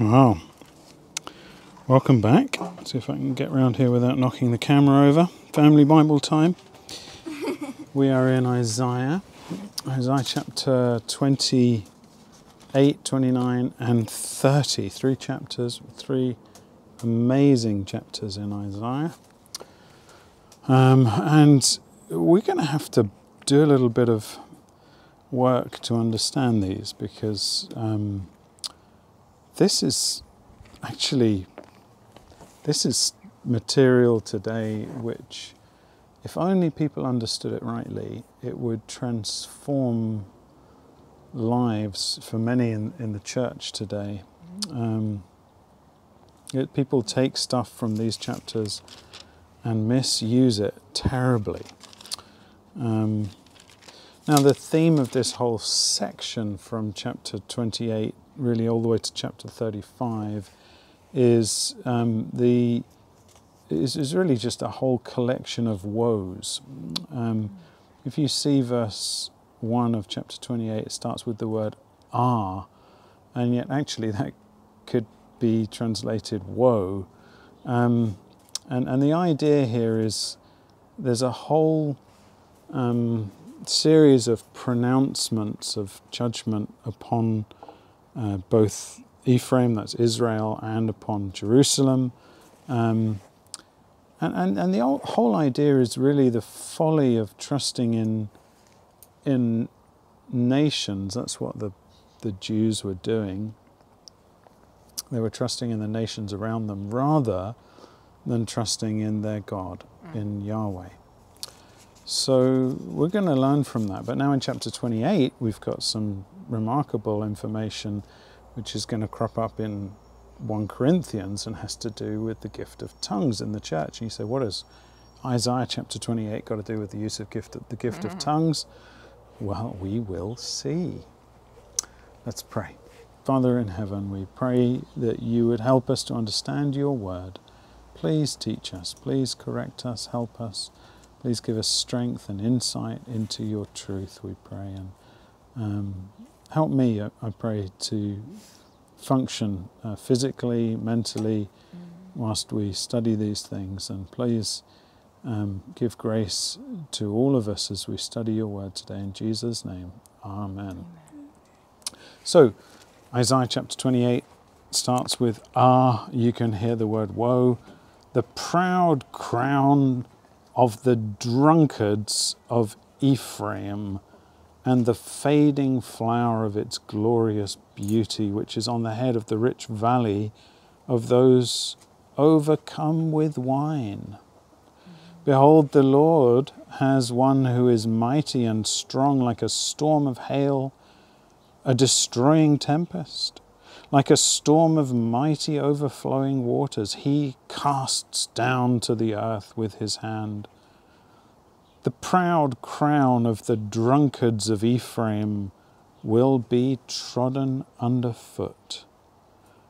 Wow. Welcome back. Let's see if I can get around here without knocking the camera over. Family Bible time. we are in Isaiah. Isaiah chapter 28, 29, and 30. Three chapters, three amazing chapters in Isaiah. Um, and we're going to have to do a little bit of work to understand these because um, this is actually this is material today which if only people understood it rightly it would transform lives for many in, in the church today. Um, it, people take stuff from these chapters and misuse it terribly. Um, now the theme of this whole section from chapter 28 really all the way to chapter 35 is um, the is, is really just a whole collection of woes. Um, if you see verse 1 of chapter 28, it starts with the word ah, and yet actually that could be translated woe. Um, and, and the idea here is there's a whole um, series of pronouncements of judgment upon uh, both Ephraim, that's Israel, and upon Jerusalem. Um, and, and, and the whole idea is really the folly of trusting in, in nations. That's what the, the Jews were doing. They were trusting in the nations around them rather than trusting in their God, mm. in Yahweh. So we're going to learn from that. But now in chapter 28, we've got some remarkable information which is going to crop up in 1 Corinthians and has to do with the gift of tongues in the church. And you say, what has Isaiah chapter 28 got to do with the use of gift of, the gift mm-hmm. of tongues? Well, we will see. Let's pray. Father in heaven, we pray that you would help us to understand your word. Please teach us, please correct us, help us. Please give us strength and insight into your truth, we pray. And um, help me, I pray, to function uh, physically, mentally, mm. whilst we study these things. And please um, give grace to all of us as we study your word today. In Jesus' name, Amen. Amen. So, Isaiah chapter 28 starts with Ah, you can hear the word woe, the proud crown of the drunkards of Ephraim and the fading flower of its glorious beauty, which is on the head of the rich valley of those overcome with wine. Behold, the Lord has one who is mighty and strong, like a storm of hail, a destroying tempest, like a storm of mighty overflowing waters. He casts down to the earth with his hand. The proud crown of the drunkards of Ephraim will be trodden underfoot,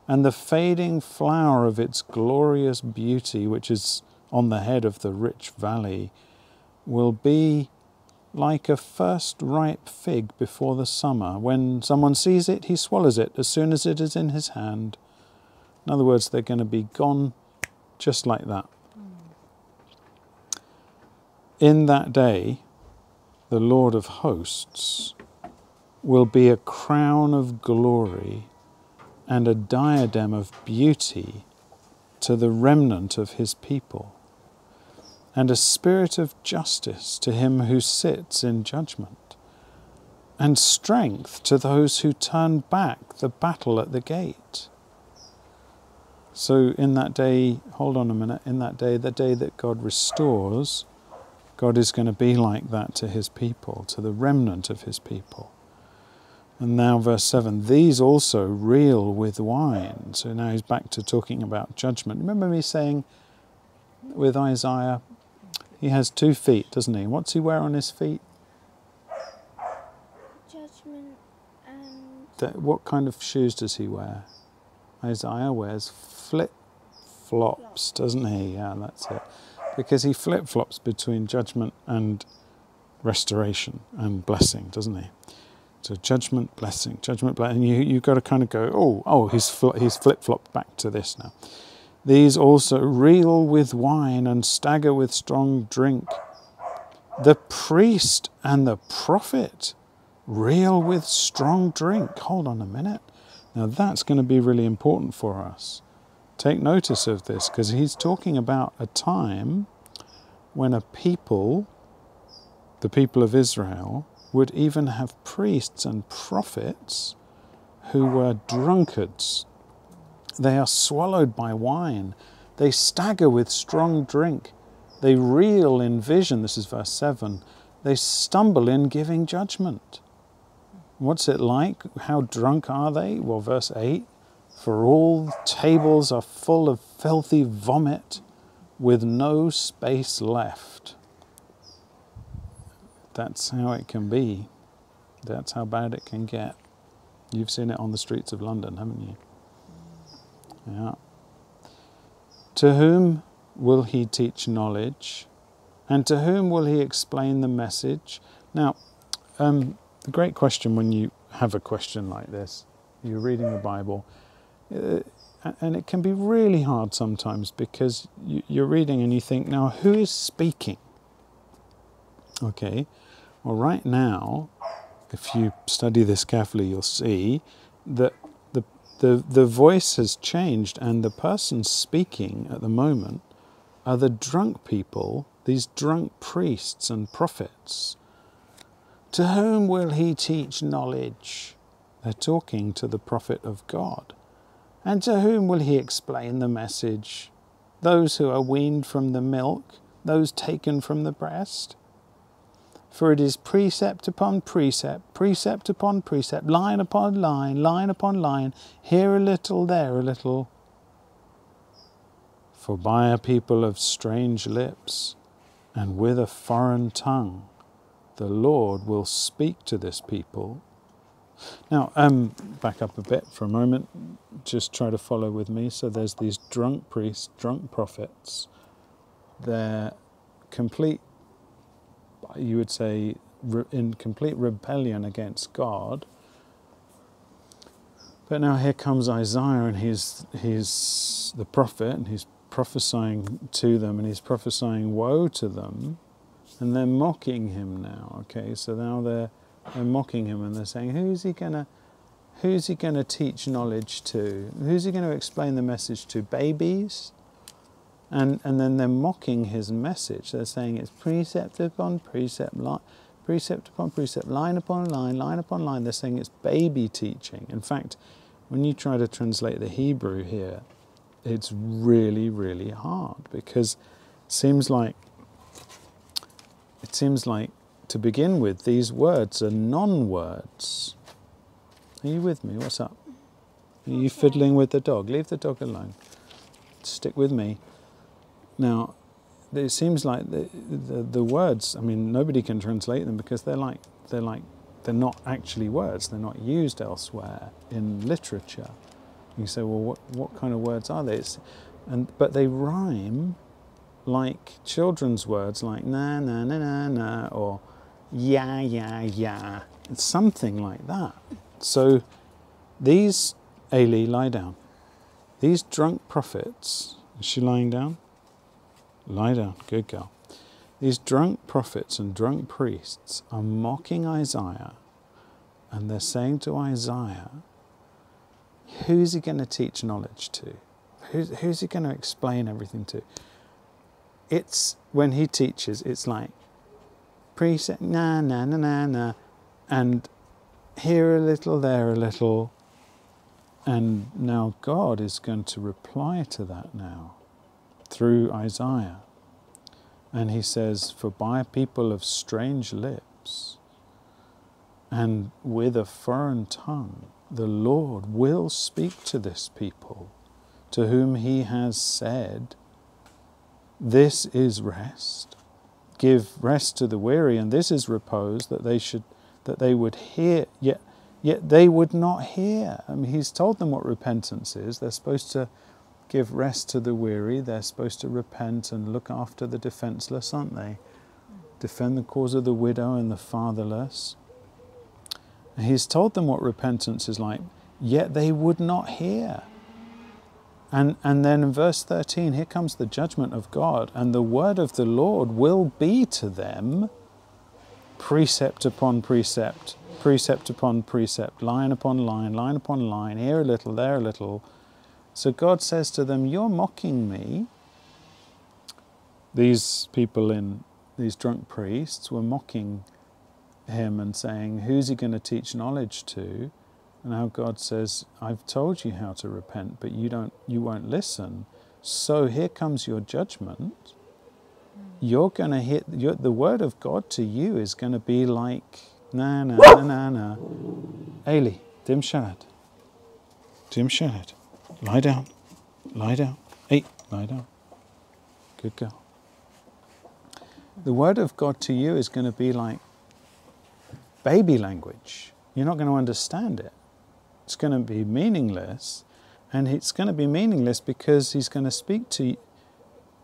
and the fading flower of its glorious beauty, which is on the head of the rich valley, will be like a first ripe fig before the summer. When someone sees it, he swallows it as soon as it is in his hand. In other words, they're going to be gone just like that. In that day, the Lord of hosts will be a crown of glory and a diadem of beauty to the remnant of his people, and a spirit of justice to him who sits in judgment, and strength to those who turn back the battle at the gate. So, in that day, hold on a minute, in that day, the day that God restores, God is going to be like that to his people, to the remnant of his people. And now, verse 7 these also reel with wine. So now he's back to talking about judgment. Remember me saying with Isaiah, he has two feet, doesn't he? What's he wear on his feet? Judgment and. That, what kind of shoes does he wear? Isaiah wears flip flops, doesn't he? Yeah, that's it because he flip flops between judgment and restoration and blessing, doesn't he? So judgment, blessing, judgment, blessing. And you you got to kind of go, oh, oh, he's fl- he's flip flopped back to this now. These also reel with wine and stagger with strong drink. The priest and the prophet reel with strong drink. Hold on a minute. Now that's going to be really important for us. Take notice of this because he's talking about a time when a people, the people of Israel, would even have priests and prophets who were drunkards. They are swallowed by wine. They stagger with strong drink. They reel in vision. This is verse 7. They stumble in giving judgment. What's it like? How drunk are they? Well, verse 8 For all tables are full of filthy vomit with no space left. That's how it can be. That's how bad it can get. You've seen it on the streets of London, haven't you? Yeah. To whom will he teach knowledge? And to whom will he explain the message? Now, um, the great question when you have a question like this, you're reading the Bible, uh, and it can be really hard sometimes because you, you're reading and you think, now who is speaking? Okay, well, right now, if you study this carefully, you'll see that the, the, the voice has changed, and the person speaking at the moment are the drunk people, these drunk priests and prophets to whom will he teach knowledge? They're talking to the prophet of God. And to whom will he explain the message? Those who are weaned from the milk, those taken from the breast? For it is precept upon precept, precept upon precept, line upon line, line upon line, here a little, there a little. For by a people of strange lips and with a foreign tongue, the Lord will speak to this people. Now, um, back up a bit for a moment. Just try to follow with me. So there's these drunk priests, drunk prophets. They're complete, you would say, in complete rebellion against God. But now here comes Isaiah, and he's he's the prophet, and he's prophesying to them, and he's prophesying woe to them and they're mocking him now. Okay, so now they're they're mocking him and they're saying, "Who's he gonna, who's he gonna teach knowledge to? Who's he gonna explain the message to? Babies?" And and then they're mocking his message. They're saying it's precept upon precept, line, precept upon precept, line upon line, line upon line. They're saying it's baby teaching. In fact, when you try to translate the Hebrew here, it's really really hard because it seems like it seems like to begin with, these words are non words. Are you with me? What's up? Are you fiddling with the dog? Leave the dog alone. Stick with me. Now, it seems like the, the, the, words, I mean, nobody can translate them because they're like, they're like, they're not actually words. They're not used elsewhere in literature. You say, well, what, what kind of words are they? It's, and, but they rhyme like children's words like na na na na na or yeah yeah yeah. It's something like that. So these Eli lie down. These drunk prophets, is she lying down? Lie down, good girl. These drunk prophets and drunk priests are mocking Isaiah and they're saying to Isaiah, who's he going to teach knowledge to? Who's, who's he going to explain everything to? it's when he teaches, it's like precept, na na na na na, and here a little, there a little, and now God is going to reply to that now through Isaiah. And he says, For by a people of strange lips and with a foreign tongue, the Lord will speak to this people, to whom he has said, this is rest. Give rest to the weary, and this is repose that they should that they would hear, yet yet they would not hear. I mean, he's told them what repentance is. They're supposed to give rest to the weary. They're supposed to repent and look after the defenseless, aren't they? Defend the cause of the widow and the fatherless. He's told them what repentance is like, yet they would not hear. And, and then in verse 13, here comes the judgment of God, and the word of the Lord will be to them precept upon precept, precept upon precept, line upon line, line upon line, here a little, there a little. So God says to them, You're mocking me. These people in these drunk priests were mocking him and saying, Who's he going to teach knowledge to? And how God says, I've told you how to repent, but you don't you won't listen. So here comes your judgment. Hmm. You're going to hit the word of God to you is going to be like na na na na na. Ailey, dim shalad. Dim shalad. Lie down. Lie down. Hey, lie down. Good girl. The word of God to you is going to be like baby language. You're not going to understand it. It's going to be meaningless, and it's going to be meaningless because he's going to speak to you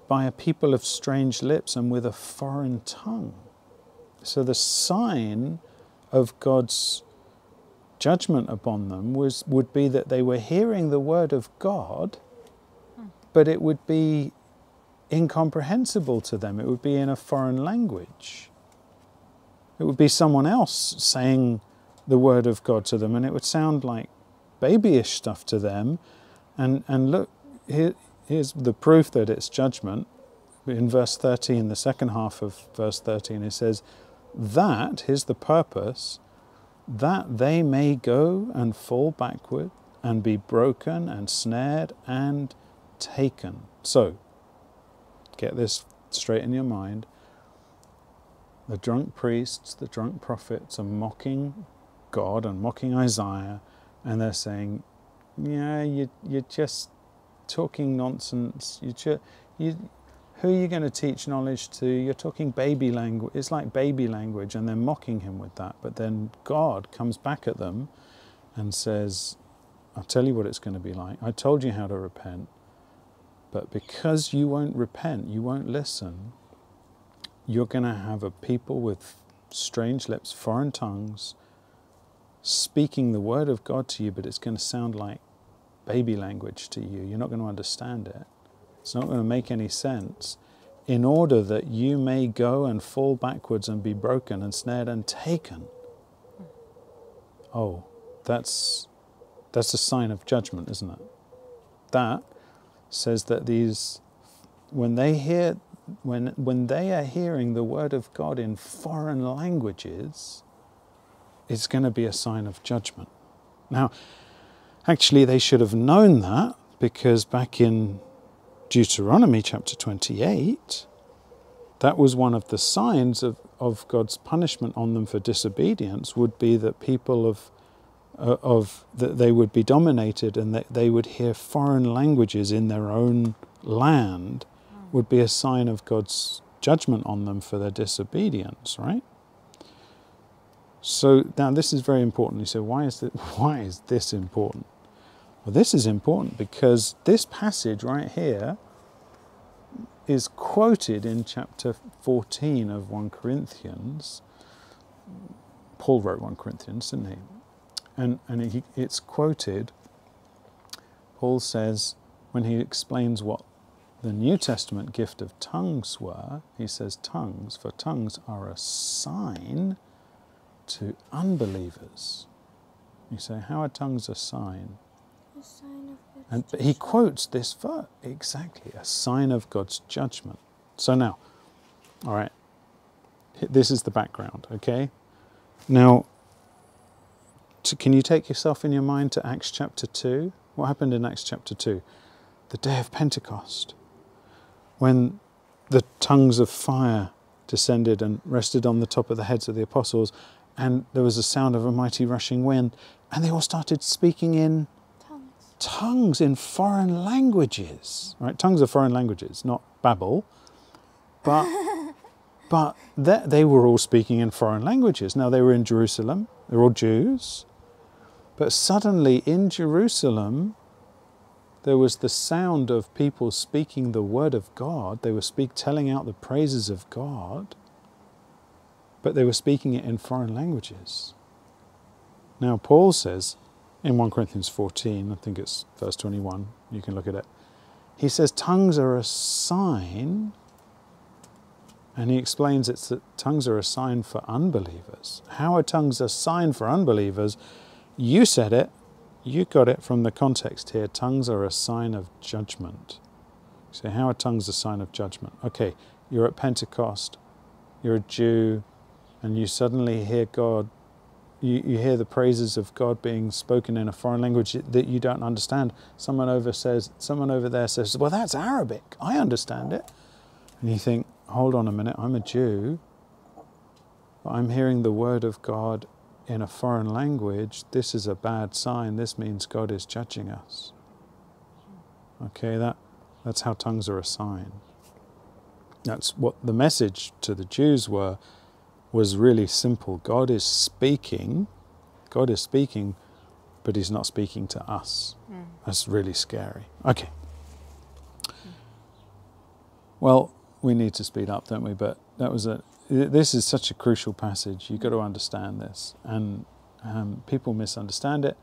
by a people of strange lips and with a foreign tongue. So the sign of God's judgment upon them was, would be that they were hearing the word of God, but it would be incomprehensible to them. It would be in a foreign language. It would be someone else saying the word of God to them, and it would sound like babyish stuff to them. And, and look, here, here's the proof that it's judgment. In verse 13, the second half of verse 13, it says, That, here's the purpose, that they may go and fall backward and be broken and snared and taken. So, get this straight in your mind. The drunk priests, the drunk prophets are mocking God and mocking Isaiah, and they're saying, Yeah, you, you're just talking nonsense. You, ju- you, who are you going to teach knowledge to? You're talking baby language. It's like baby language, and they're mocking him with that. But then God comes back at them and says, I'll tell you what it's going to be like. I told you how to repent. But because you won't repent, you won't listen, you're going to have a people with strange lips, foreign tongues, speaking the word of God to you, but it's going to sound like baby language to you. You're not going to understand it. It's not going to make any sense. In order that you may go and fall backwards and be broken and snared and taken. Oh, that's that's a sign of judgment, isn't it? That says that these when they hear when, when they are hearing the word of God in foreign languages, it's going to be a sign of judgment. Now, actually, they should have known that because back in Deuteronomy chapter 28, that was one of the signs of, of God's punishment on them for disobedience would be that people of uh, of that they would be dominated and that they would hear foreign languages in their own land would be a sign of God's judgment on them for their disobedience, right? So now this is very important. You say, why is this, why is this important? Well, this is important because this passage right here is quoted in chapter 14 of 1 Corinthians. Paul wrote 1 Corinthians, didn't he? And, and he, it's quoted. Paul says, when he explains what the New Testament gift of tongues were, he says, tongues, for tongues are a sign to unbelievers. You say, how are tongues a sign? A sign And he quotes this verse exactly, a sign of God's judgment. So now, all right, this is the background, okay? Now, to, can you take yourself in your mind to Acts chapter 2? What happened in Acts chapter 2? The day of Pentecost, when the tongues of fire descended and rested on the top of the heads of the apostles, and there was a sound of a mighty rushing wind, and they all started speaking in tongues. tongues in foreign languages. Right? Tongues are foreign languages, not Babel. But but they, they were all speaking in foreign languages. Now they were in Jerusalem. They're all Jews. But suddenly in Jerusalem, there was the sound of people speaking the word of God. They were speak, telling out the praises of God, but they were speaking it in foreign languages. Now, Paul says in 1 Corinthians 14, I think it's verse 21, you can look at it. He says tongues are a sign, and he explains it's that tongues are a sign for unbelievers. How are tongues a sign for unbelievers? You said it, you got it from the context here. Tongues are a sign of judgment. So, how are tongues a sign of judgment? Okay, you're at Pentecost, you're a Jew, and you suddenly hear God, you, you hear the praises of God being spoken in a foreign language that you don't understand. Someone over says, someone over there says, Well, that's Arabic. I understand it. And you think, hold on a minute, I'm a Jew, but I'm hearing the word of God in a foreign language. This is a bad sign. This means God is judging us. Okay, that, that's how tongues are a sign. That's what the message to the Jews were was really simple. God is speaking, God is speaking, but He's not speaking to us. Mm. That's really scary. Okay. Well, we need to speed up, don't we? But that was a. This is such a crucial passage. You've got to understand this, and um, people misunderstand it.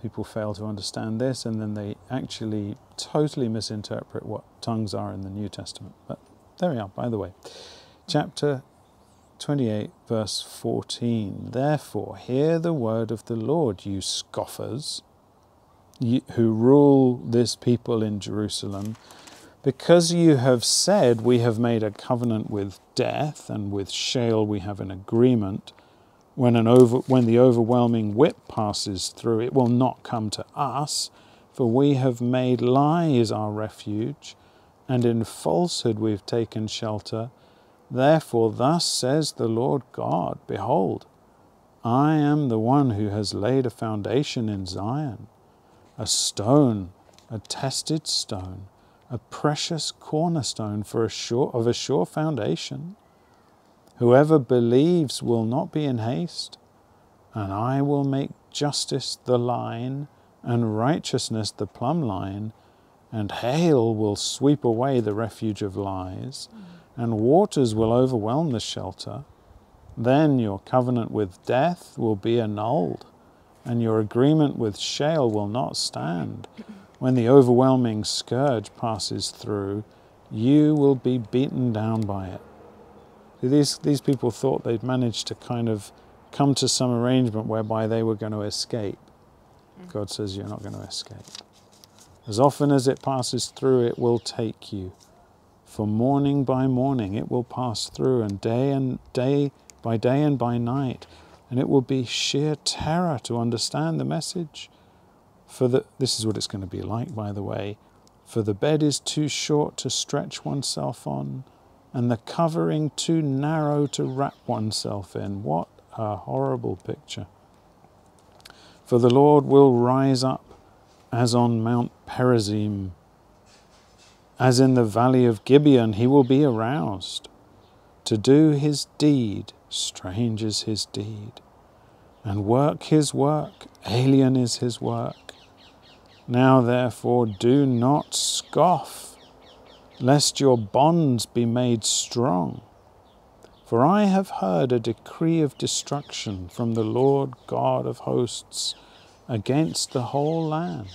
People fail to understand this, and then they actually totally misinterpret what tongues are in the New Testament. But there we are. By the way, chapter 28, verse 14. Therefore, hear the word of the Lord, you scoffers, who rule this people in Jerusalem. Because you have said, We have made a covenant with death, and with Sheol we have an agreement. When, an over, when the overwhelming whip passes through, it will not come to us, for we have made lies our refuge, and in falsehood we've taken shelter. Therefore, thus says the Lord God Behold, I am the one who has laid a foundation in Zion, a stone, a tested stone a precious cornerstone for a sure, of a sure foundation. Whoever believes will not be in haste, and I will make justice the line and righteousness the plumb line, and hail will sweep away the refuge of lies, and waters will overwhelm the shelter. Then your covenant with death will be annulled, and your agreement with Sheol will not stand. When the overwhelming scourge passes through, you will be beaten down by it. These, these people thought they'd managed to kind of come to some arrangement whereby they were going to escape. Mm. God says, You're not going to escape. As often as it passes through, it will take you. For morning by morning it will pass through, and day and day by day and by night, and it will be sheer terror to understand the message. For the, this is what it's going to be like, by the way. For the bed is too short to stretch oneself on, and the covering too narrow to wrap oneself in. What a horrible picture. For the Lord will rise up as on Mount Perazim, as in the valley of Gibeon, he will be aroused. To do his deed, strange is his deed, and work his work, alien is his work. Now therefore do not scoff, lest your bonds be made strong. For I have heard a decree of destruction from the Lord God of hosts against the whole land.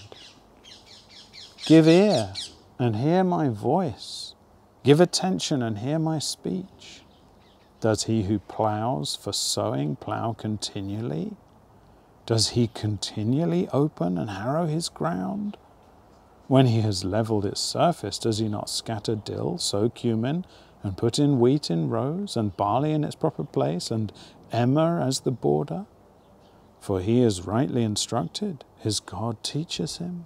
Give ear and hear my voice. Give attention and hear my speech. Does he who ploughs for sowing plough continually? Does he continually open and harrow his ground? When he has levelled its surface, does he not scatter dill, sow cumin, and put in wheat in rows, and barley in its proper place, and emmer as the border? For he is rightly instructed, his God teaches him.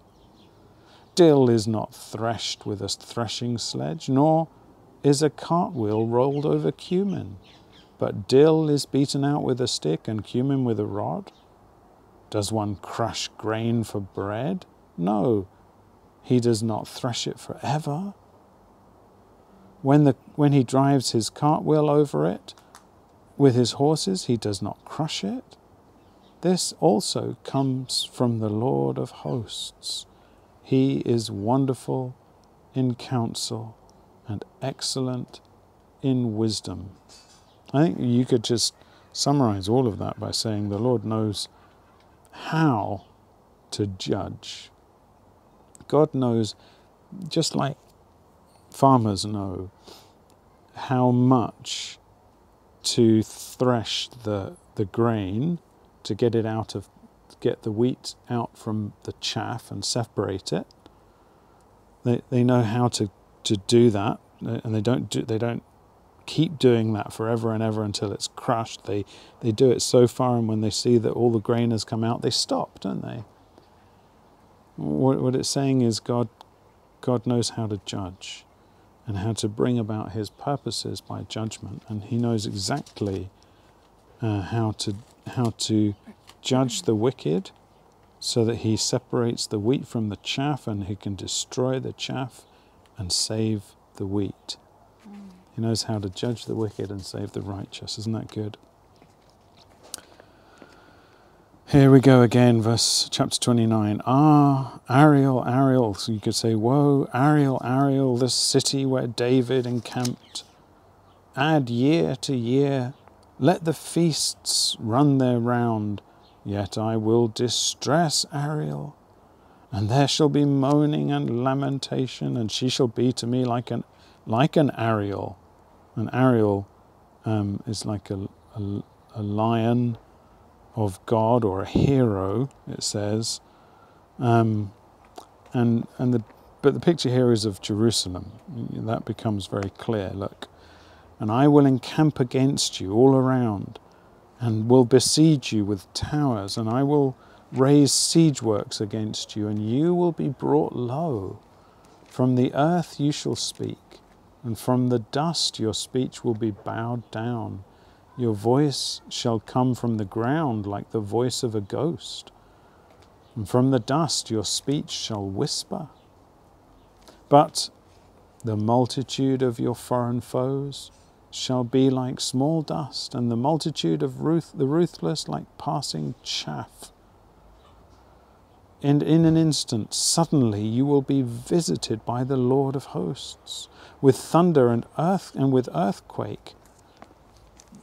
Dill is not threshed with a threshing sledge, nor is a cartwheel rolled over cumin, but dill is beaten out with a stick, and cumin with a rod. Does one crush grain for bread? No, he does not thresh it forever. When, the, when he drives his cartwheel over it with his horses, he does not crush it. This also comes from the Lord of hosts. He is wonderful in counsel and excellent in wisdom. I think you could just summarize all of that by saying the Lord knows how to judge. God knows, just like farmers know, how much to thresh the, the grain to get it out of get the wheat out from the chaff and separate it. They, they know how to, to do that and they don't do, they don't keep doing that forever and ever until it's crushed. They they do it so far and when they see that all the grain has come out, they stop, don't they? What, what it's saying is God God knows how to judge and how to bring about his purposes by judgment and he knows exactly uh, how to how to judge the wicked so that he separates the wheat from the chaff and he can destroy the chaff and save the wheat. He knows how to judge the wicked and save the righteous. Isn't that good? Here we go again, verse chapter 29. Ah, Ariel, Ariel. So you could say, Woe, Ariel, Ariel, the city where David encamped. Add year to year, let the feasts run their round, yet I will distress Ariel. And there shall be moaning and lamentation, and she shall be to me like an like an Ariel. An Ariel um, is like a, a, a lion of God or a hero, it says. Um, and and the but the picture here is of Jerusalem. That becomes very clear. Look, and I will encamp against you all around, and will besiege you with towers, and I will raise siege works against you, and you will be brought low. From the earth you shall speak, and from the dust your speech will be bowed down. Your voice shall come from the ground like the voice of a ghost, and from the dust your speech shall whisper. But the multitude of your foreign foes shall be like small dust, and the multitude of ruth, the ruthless like passing chaff. And in an instant, suddenly, you will be visited by the Lord of hosts, with thunder and earth and with earthquake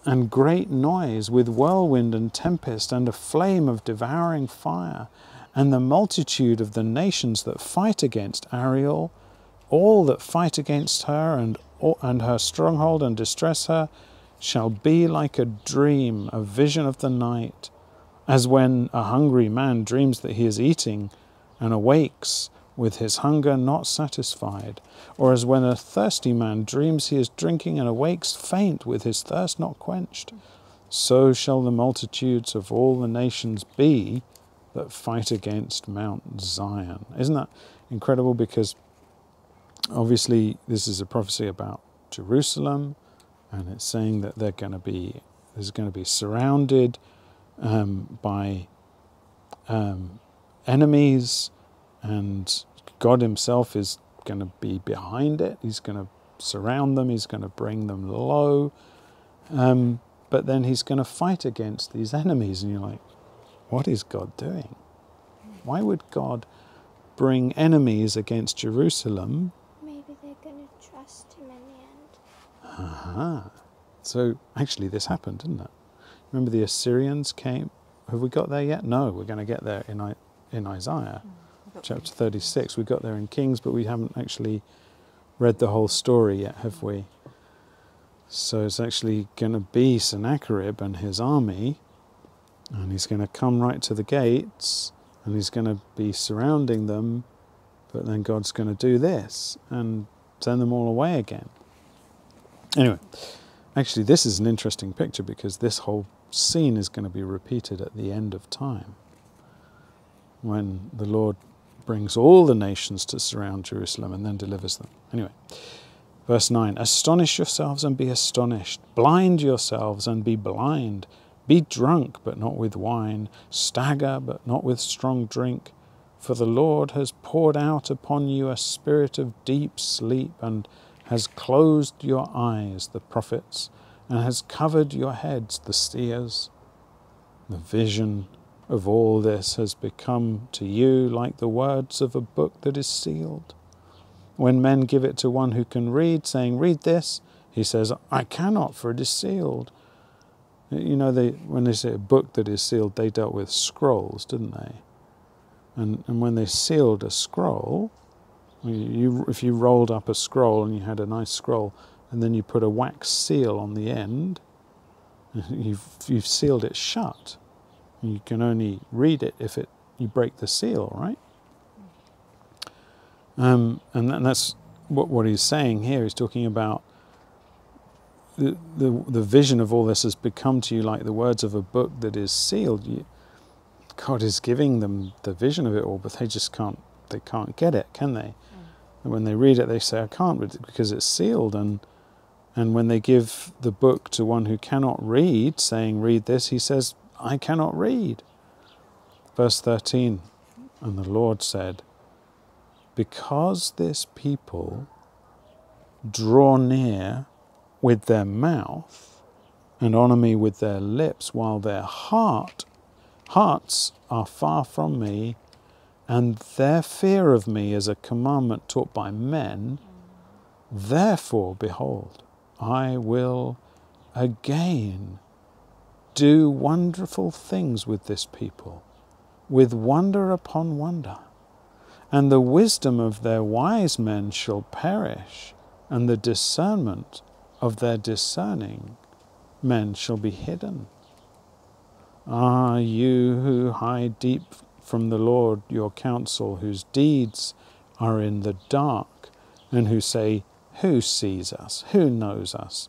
and great noise, with whirlwind and tempest, and a flame of devouring fire, and the multitude of the nations that fight against Ariel, all that fight against her and, and her stronghold and distress her, shall be like a dream, a vision of the night, as when a hungry man dreams that he is eating and awakes with his hunger not satisfied, or as when a thirsty man dreams he is drinking and awakes faint with his thirst not quenched, so shall the multitudes of all the nations be that fight against Mount Zion. Isn't that incredible? Because obviously, this is a prophecy about Jerusalem, and it's saying that they're going to be, there's going to be surrounded um, by um, enemies and God Himself is going to be behind it. He's going to surround them. He's going to bring them low. Um, but then He's going to fight against these enemies. And you're like, what is God doing? Why would God bring enemies against Jerusalem? Maybe they're going to trust Him in the end. Aha. So actually, this happened, didn't it? Remember the Assyrians came. Have we got there yet? No, we're going to get there in, I, in Isaiah. Mm chapter 36. We got there in Kings, but we haven't actually read the whole story yet, have we? So it's actually going to be Sennacherib and his army, and he's going to come right to the gates, and he's going to be surrounding them, but then God's going to do this and send them all away again. Anyway, actually, this is an interesting picture because this whole scene is going to be repeated at the end of time when the Lord brings all the nations to surround Jerusalem and then delivers them. Anyway, verse 9 Astonish yourselves and be astonished, blind yourselves and be blind. Be drunk, but not with wine, stagger, but not with strong drink. For the Lord has poured out upon you a spirit of deep sleep, and has closed your eyes, the prophets, and has covered your heads, the seers. The vision of all this has become to you like the words of a book that is sealed. When men give it to one who can read, saying, Read this, he says, I cannot, for it is sealed. You know, they when they say a book that is sealed, they dealt with scrolls, didn't they? And and when they sealed a scroll, you, if you rolled up a scroll and you had a nice scroll, and then you put a wax seal on the end, you've you've sealed it shut. You can only read it if it you break the seal, right? Um, and, and that's what what he's saying here. He's talking about the, the, the vision of all this has become to you like the words of a book that is sealed. You, God is giving them the vision of it all, but they just can't they can't get it, can they? Mm. And when they read it, they say, "I can't," read it because it's sealed. And and when they give the book to one who cannot read, saying, "Read this," he says, "I cannot read." Verse thirteen, and the Lord said, "Because this people draw near." with their mouth and honor me with their lips, while their heart hearts are far from me, and their fear of me is a commandment taught by men. Therefore, behold, I will again do wonderful things with this people, with wonder upon wonder. And the wisdom of their wise men shall perish, and the discernment of their discerning men shall be hidden. Ah, you who hide deep from the Lord your counsel, whose deeds are in the dark, and who say, Who sees us? Who knows us?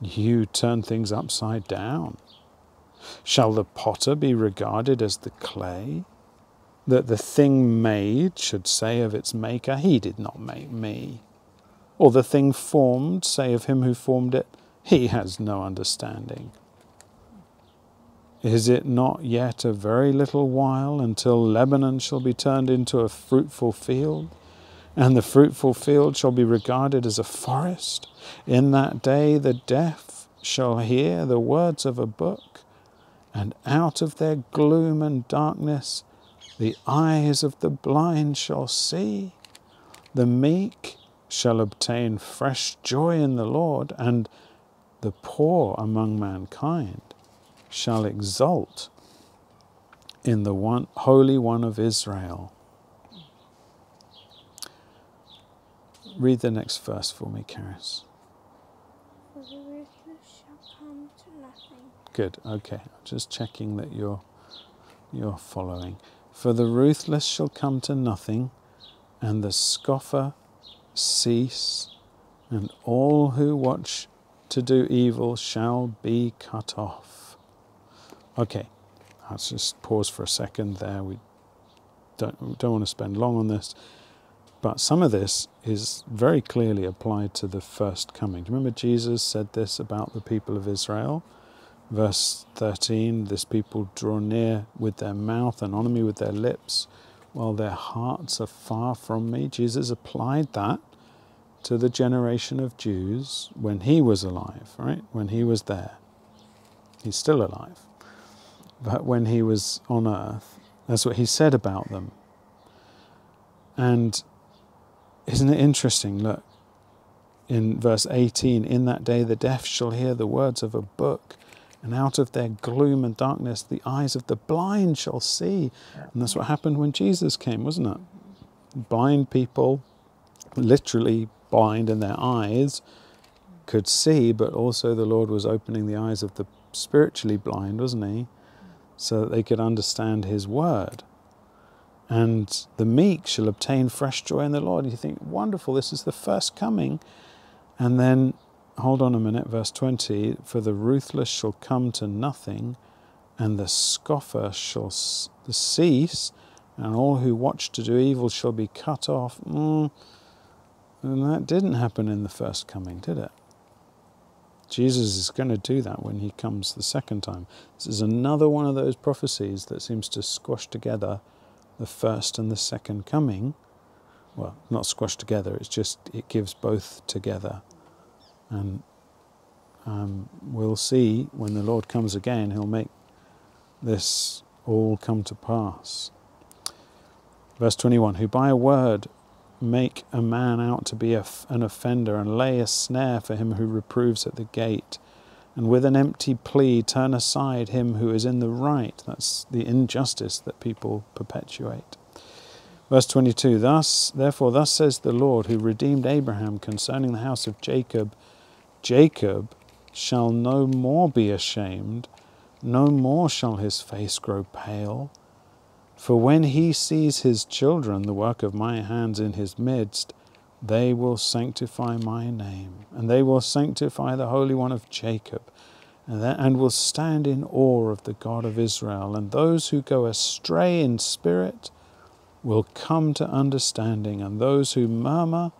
You turn things upside down. Shall the potter be regarded as the clay? That the thing made should say of its maker, He did not make me or the thing formed say of him who formed it, He has no understanding. Is it not yet a very little while until Lebanon shall be turned into a fruitful field, and the fruitful field shall be regarded as a forest? In that day the deaf shall hear the words of a book, and out of their gloom and darkness the eyes of the blind shall see. The meek shall obtain fresh joy in the Lord, and the poor among mankind shall exult in the one, Holy One of Israel. Read the next verse for me, Karis. For the ruthless shall come to nothing. Good. Okay. Just checking that you're you're following. For the ruthless shall come to nothing, and the scoffer cease, and all who watch to do evil shall be cut off. Okay, let's just pause for a second there. We don't, don't want to spend long on this, but some of this is very clearly applied to the first coming. Do you remember Jesus said this about the people of Israel? Verse 13 This people draw near with their mouth and honor me with their lips while their hearts are far from me. Jesus applied that to the generation of Jews when he was alive, right? When he was there. He's still alive. But when he was on earth, that's what he said about them. And isn't it interesting? Look, in verse 18, in that day the deaf shall hear the words of a book and out of their gloom and darkness, the eyes of the blind shall see. And that's what happened when Jesus came, wasn't it? Blind people, literally blind in their eyes, could see, but also the Lord was opening the eyes of the spiritually blind, wasn't He? So that they could understand His word. And the meek shall obtain fresh joy in the Lord. You think, wonderful, this is the first coming. And then hold on a minute, verse 20 For the ruthless shall come to nothing, and the scoffer shall cease, and all who watch to do evil shall be cut off. Mm. And that didn't happen in the first coming, did it? Jesus is going to do that when he comes the second time. This is another one of those prophecies that seems to squash together the first and the second coming. Well, not squash together, it's just it gives both together. And um, we'll see when the Lord comes again, He'll make this all come to pass. Verse 21 Who by a word make a man out to be an offender and lay a snare for him who reproves at the gate. and with an empty plea turn aside him who is in the right. That's the injustice that people perpetuate. Verse 22 Thus, therefore, thus says the Lord who redeemed Abraham concerning the house of Jacob Jacob shall no more be ashamed, no more shall his face grow pale. For when he sees his children, the work of my hands in his midst, they will sanctify my name, and they will sanctify the Holy One of Jacob, and, will stand in awe of the God of Israel. And those who go astray in spirit will come to understanding, and those who murmur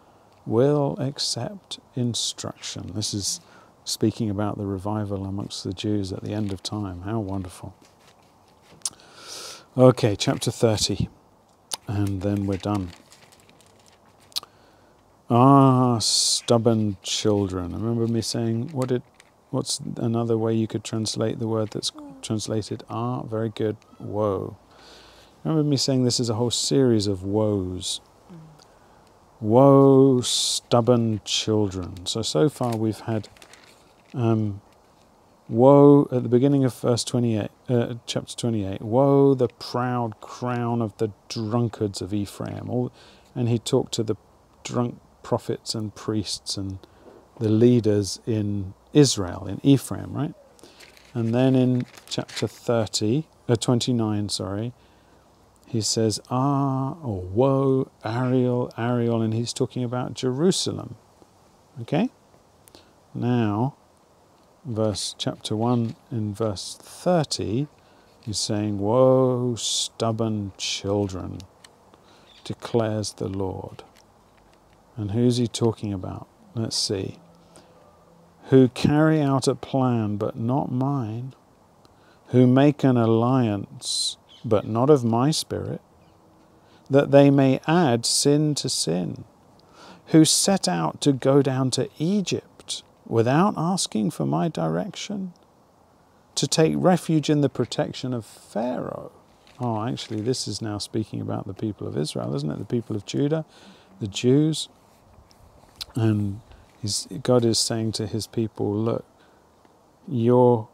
will accept instruction. This is speaking about the revival amongst the Jews at the end of time. How wonderful. Okay, chapter 30, and then we're done. Ah, stubborn children. Remember me saying, what did, what's another way you could translate the word that's translated ah? Very good. Woe. Remember me saying this is a whole series of woes. Woe, stubborn children. So, so far we've had um, woe at the beginning of verse 28, uh, chapter 28. Woe, the proud crown of the drunkards of Ephraim. All, and he talked to the drunk prophets and priests and the leaders in Israel, in Ephraim, right? And then in chapter 30, uh, 29, sorry, he says, Ah, or woe, Ariel, Ariel, and he's talking about Jerusalem. Okay? Now, verse chapter 1 in verse 30, he's saying, Woe, stubborn children, declares the Lord. And who's he talking about? Let's see. Who carry out a plan, but not mine, who make an alliance but not of my spirit, that they may add sin to sin, who set out to go down to Egypt without asking for my direction, to take refuge in the protection of Pharaoh. Oh, actually, this is now speaking about the people of Israel, isn't it? The people of Judah, the Jews. And God is saying to his people, look, you're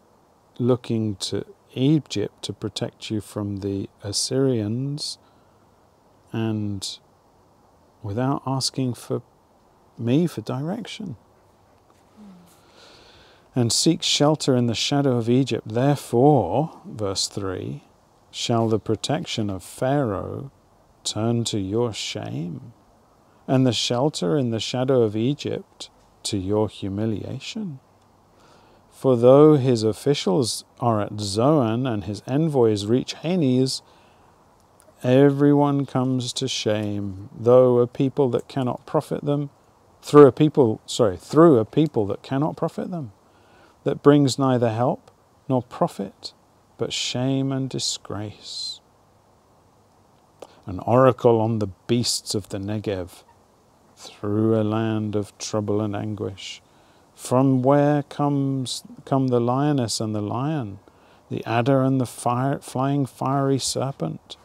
looking to Egypt to protect you from the Assyrians and without asking for me for direction. And seek shelter in the shadow of Egypt. Therefore, verse 3 shall the protection of Pharaoh turn to your shame, and the shelter in the shadow of Egypt to your humiliation. For though his officials are at Zoan and his envoys reach Hanes, everyone comes to shame, though a people that cannot profit them, through a people, sorry, through a people that cannot profit them, that brings neither help nor profit, but shame and disgrace. An oracle on the beasts of the Negev, through a land of trouble and anguish from where comes come the lioness and the lion, the adder and the fire, flying fiery serpent?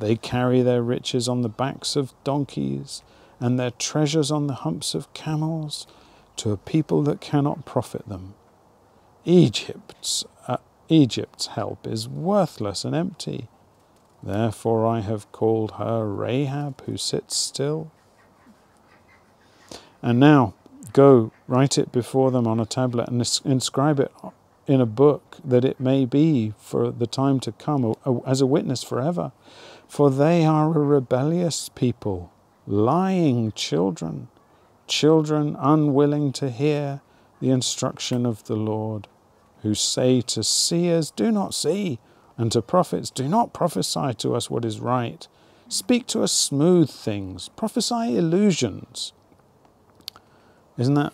They carry their riches on the backs of donkeys, and their treasures on the humps of camels, to a people that cannot profit them. Egypt's, uh, Egypt's help is worthless and empty. Therefore I have called her Rahab, who sits still. And now, Go, write it before them on a tablet and inscribe it in a book that it may be for the time to come as a witness forever. For they are a rebellious people, lying children, children unwilling to hear the instruction of the Lord, who say to seers, Do not see, and to prophets, Do not prophesy to us what is right. Speak to us smooth things, prophesy illusions. Isn't that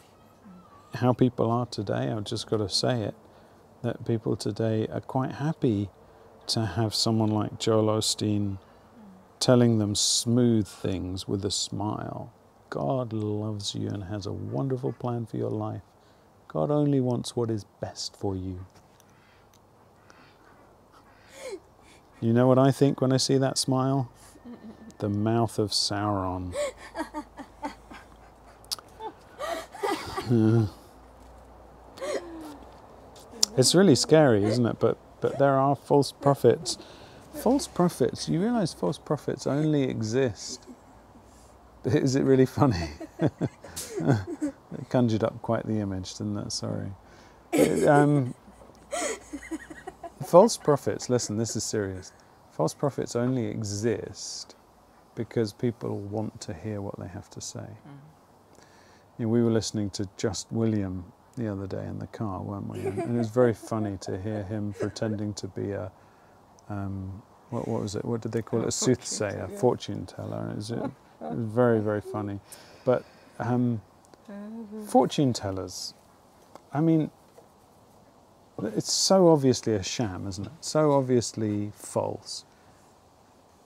how people are today? I've just got to say it that people today are quite happy to have someone like Joel Osteen telling them smooth things with a smile. God loves you and has a wonderful plan for your life. God only wants what is best for you. You know what I think when I see that smile? The mouth of Sauron. It's really scary, isn't it? But but there are false prophets. False prophets. You realise false prophets only exist. Is it really funny? it conjured up quite the image, didn't it? Sorry. Um, false prophets. Listen, this is serious. False prophets only exist because people want to hear what they have to say. You know, we were listening to Just William the other day in the car, weren't we? And, and it was very funny to hear him pretending to be a, um, what, what was it? What did they call it? A soothsayer, fortune teller. It was, it was very, very funny. But um, fortune tellers, I mean, it's so obviously a sham, isn't it? So obviously false.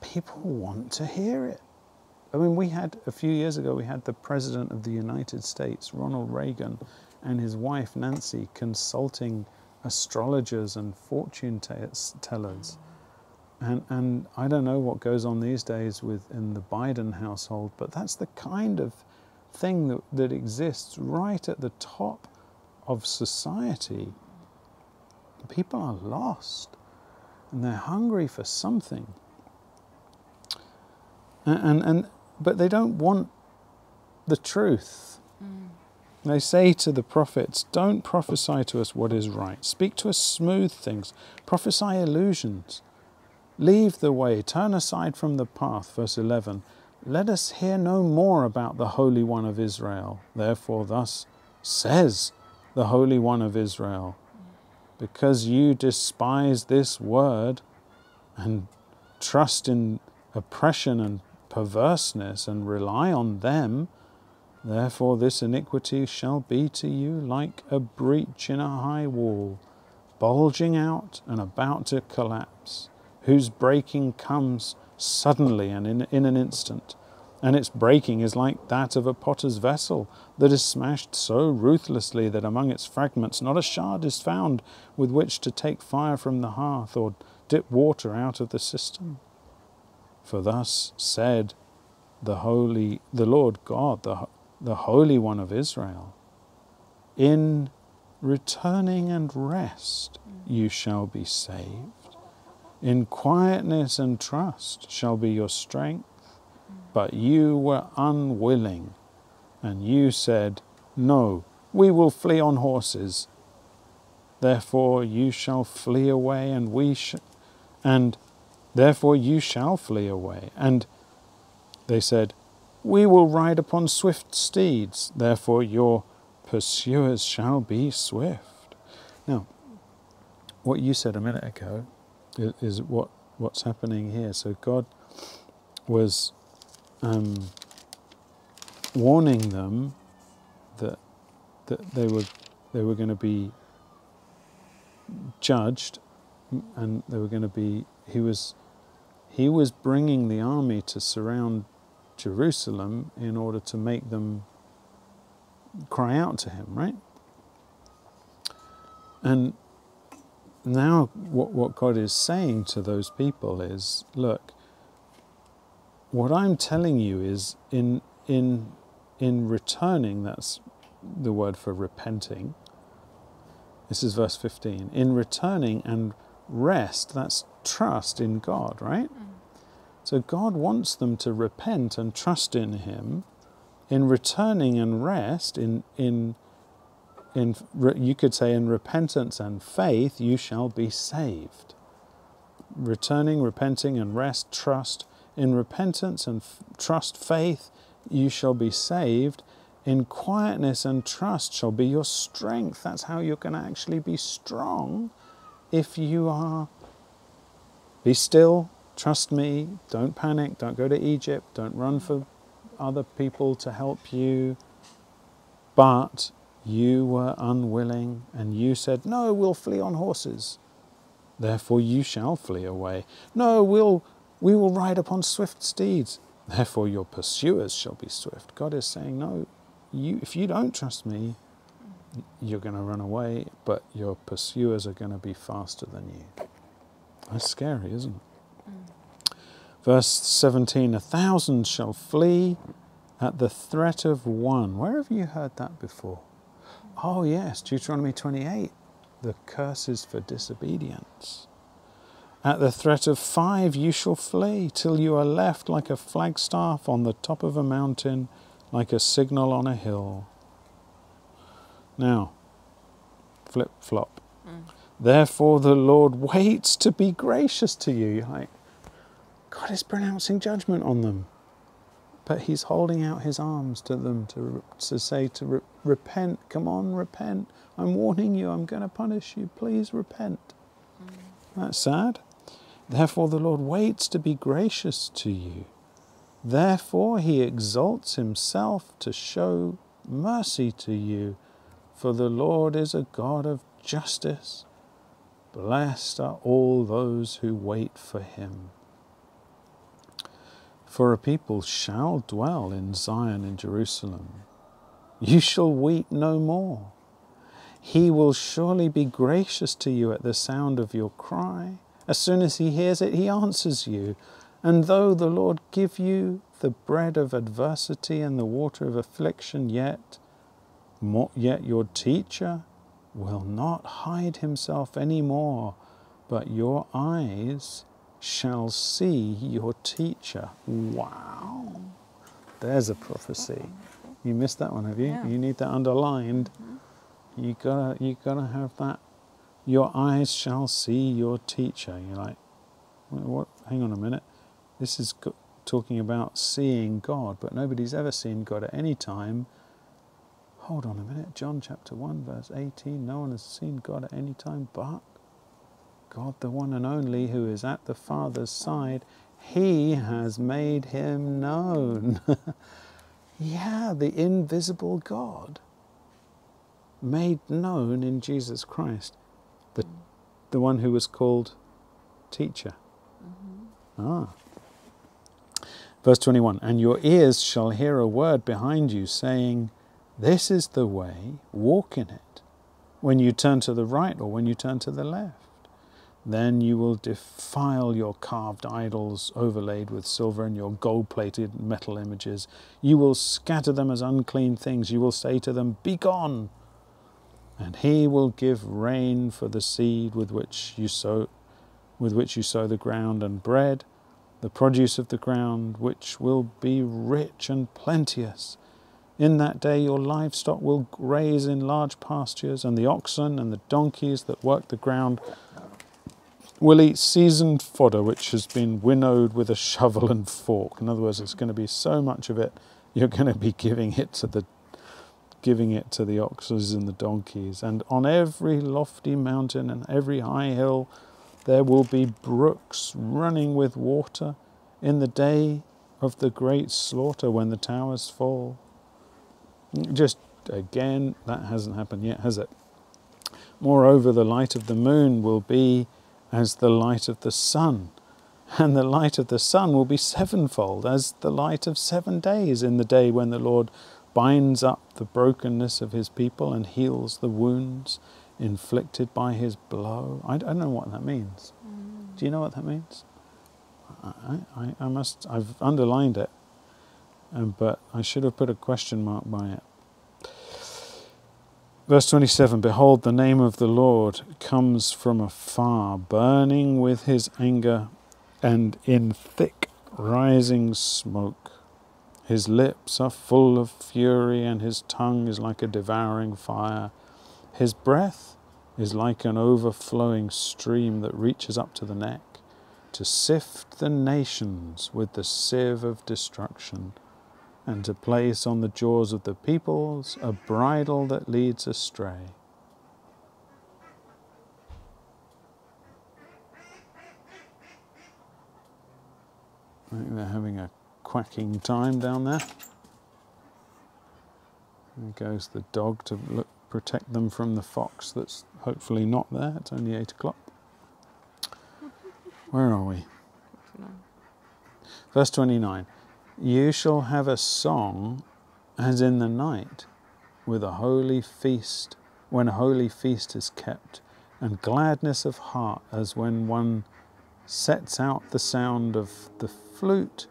People want to hear it. I mean, we had a few years ago, we had the President of the United States, Ronald Reagan, and his wife Nancy consulting astrologers and fortune tellers. And, and I don't know what goes on these days within the Biden household, but that's the kind of thing that, that exists right at the top of society. People are lost and they're hungry for something. And, and, and but they don't want the truth. Mm. They say to the prophets, Don't prophesy to us what is right. Speak to us smooth things. Prophesy illusions. Leave the way. Turn aside from the path. Verse 11. Let us hear no more about the Holy One of Israel. Therefore, thus says the Holy One of Israel Because you despise this word and trust in oppression and perverseness and rely on them, Therefore, this iniquity shall be to you like a breach in a high wall, bulging out and about to collapse, whose breaking comes suddenly and in, in an instant. And its breaking is like that of a potter's vessel that is smashed so ruthlessly that among its fragments not a shard is found with which to take fire from the hearth or dip water out of the cistern. For thus said the holy, the Lord God, the the Holy One of Israel. In returning and rest you shall be saved. In quietness and trust shall be your strength. But you were unwilling, and you said, No, we will flee on horses. Therefore you shall flee away, and we sh- and therefore you shall flee away. And they said, we will ride upon swift steeds, therefore your pursuers shall be swift. Now, what you said a minute ago is, what, what's happening here. So God was um, warning them that that they were they were going to be judged, and they were going to be. He was he was bringing the army to surround Jerusalem in order to make them cry out to him, right? And now, what, what God is saying to those people is look, what I'm telling you is in, in, in returning, that's the word for repenting. This is verse 15. In returning and rest, that's trust in God, right? Mm. So God wants them to repent and trust in Him. In returning and rest, in, in, in, you could say, in repentance and faith, you shall be saved. Returning, repenting, and rest, trust. In repentance and trust, faith, you shall be saved. In quietness and trust shall be your strength. That's how going to actually be strong if you are. Be still, Trust me, don't panic, don't go to Egypt, don't run for other people to help you. But you were unwilling, and you said, No, we'll flee on horses. Therefore you shall flee away. No, we'll, we will ride upon swift steeds. Therefore your pursuers shall be swift. God is saying, No, you, if you don't trust me, you're going to run away, but your pursuers are going to be faster than you. That's scary, isn't it? Verse 17 A thousand shall flee at the threat of one. Where have you heard that before? Oh, yes, Deuteronomy 28. the curses for disobedience. At the threat of five, you shall flee till you are left like a flagstaff on the top of a mountain, like a signal on a hill. Now, flip flop. Mm. Therefore, the Lord waits to be gracious to you. You're like, God is pronouncing judgment on them. But He's holding out His arms to them to, to say, to re- repent. Come on, repent. I'm warning you, I'm going to punish you. Please repent. Mm. That's sad. Therefore, the Lord waits to be gracious to you. Therefore, He exalts Himself to show mercy to you. For the Lord is a God of justice. Blessed are all those who wait for Him. For a people shall dwell in Zion and Jerusalem. You shall weep no more. He will surely be gracious to you at the sound of your cry. As soon as he hears it, he answers you. And though the Lord give you the bread of adversity and the water of affliction, yet, yet your teacher will not hide himself any more, but your eyes shall see your teacher. Wow. There's a prophecy. You missed that one, have you? Yeah. You need that underlined. Mm-hmm. You gotta, you gotta have that. Your eyes shall see your teacher. You're like, what? what hang on a minute. This is go- talking about seeing God, but nobody's ever seen God at any time. Hold on a minute. John chapter 1, verse 18. No one has seen God at any time but God, the one and only, who is at the Father's side. He has made him known. yeah, the invisible God made known in Jesus Christ, the, the one who was called teacher. Ah. Verse 21 And your ears shall hear a word behind you saying, This is the way, walk in it, when you turn to the right or when you turn to the left. Then you will defile your carved idols overlaid with silver and your gold plated metal images. You will scatter them as unclean things. You will say to them, Begone! And he will give rain for the seed with which you sow with which you sow the ground, and bread, the produce of the ground, which will be rich and plenteous. In that day your livestock will graze in large pastures, and the oxen and the donkeys that work the ground will eat seasoned fodder which has been winnowed with a shovel and fork. In other words, it's going to be so much of it, you're going to be giving it to the giving it to the oxen and the donkeys. And on every lofty mountain and every high hill there will be brooks running with water in the day of the great slaughter when the towers fall. Just again, that hasn't happened yet, has it? Moreover, the light of the moon will be as the light of the sun, and the light of the sun will be sevenfold as the light of seven days in the day when the Lord binds up the brokenness of his people and heals the wounds inflicted by his blow. I don't know what that means. Do you know what that means? I, I, I must, I've underlined it, um, but I should have put a question mark by it. Verse 27 Behold, the name of the Lord comes from afar, burning with his anger and in thick rising smoke. His lips are full of fury, and his tongue is like a devouring fire. His breath is like an overflowing stream that reaches up to the neck to sift the nations with the sieve of destruction and to place on the jaws of the peoples a bridle that leads astray. I think they're having a quacking time down there. There goes the dog to look, protect them from the fox that's hopefully not there. It's only eight o'clock. Where are we? Verse 29 You shall have a song as in the night, with a holy feast, when a holy feast is kept, and gladness of heart as when one sets out the sound of the flute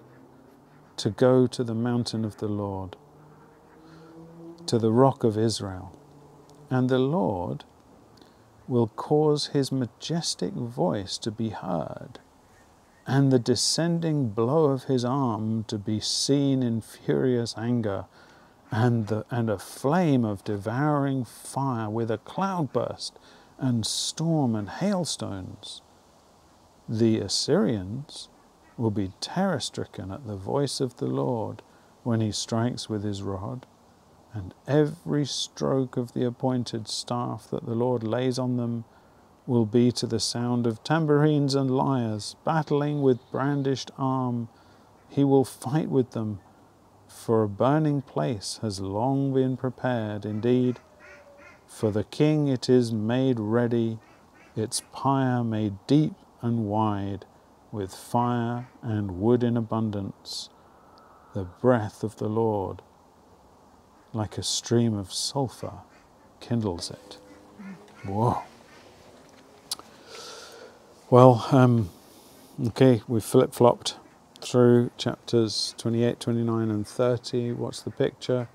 to go to the mountain of the Lord, to the rock of Israel. And the Lord will cause his majestic voice to be heard, and the descending blow of his arm to be seen in furious anger, and, the, and a flame of devouring fire with a cloudburst and storm and hailstones. The Assyrians will be terror stricken at the voice of the Lord when he strikes with his rod and every stroke of the appointed staff that the Lord lays on them will be to the sound of tambourines and lyres, battling with brandished arm. He will fight with them, for a burning place has long been prepared. Indeed, for the king it is made ready, its pyre made deep and wide, with fire and wood in abundance. The breath of the Lord like a stream of sulfur, kindles it. Whoa. Well, um, okay, we flip flopped through chapters 28, 29, and 30. What's the picture?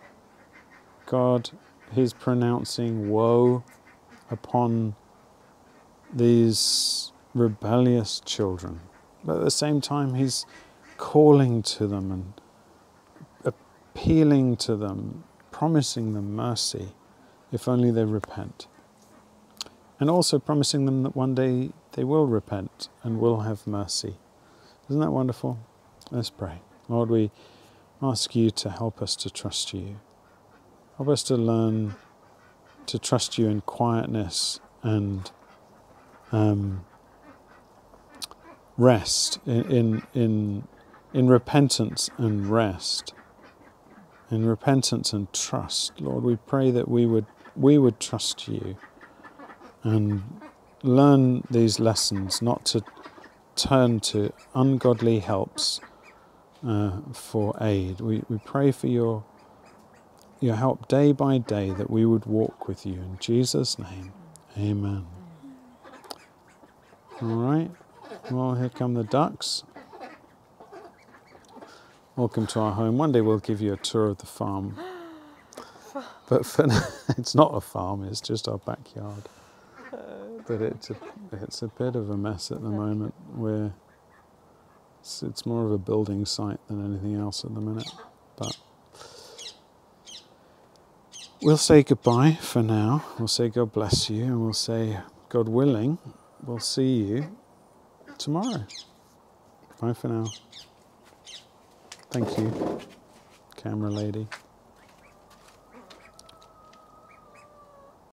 God, He's pronouncing woe upon these rebellious children. But at the same time, He's calling to them and appealing to them promising them mercy if only they repent. And also promising them that one day they will repent and will have mercy. Isn't that wonderful? Let's pray. Lord, we ask you to help us to trust you. Help us to learn to trust you in quietness and um, rest, in, in, in, in repentance and rest in repentance and trust. Lord, we pray that we would we would trust you and learn these lessons, not to turn to ungodly helps uh, for aid. We, we pray for your your help day by day that we would walk with you. In Jesus' name, amen. All right. Well, here come the ducks. Welcome to our home. One day we'll give you a tour of the farm. But for now, it's not a farm, it's just our backyard. But it's a, it's a bit of a mess at the moment. We're, it's, it's more of a building site than anything else at the minute. But we'll say goodbye for now. We'll say God bless you, and we'll say, God willing, we'll see you tomorrow. Bye for now. Thank you, camera lady.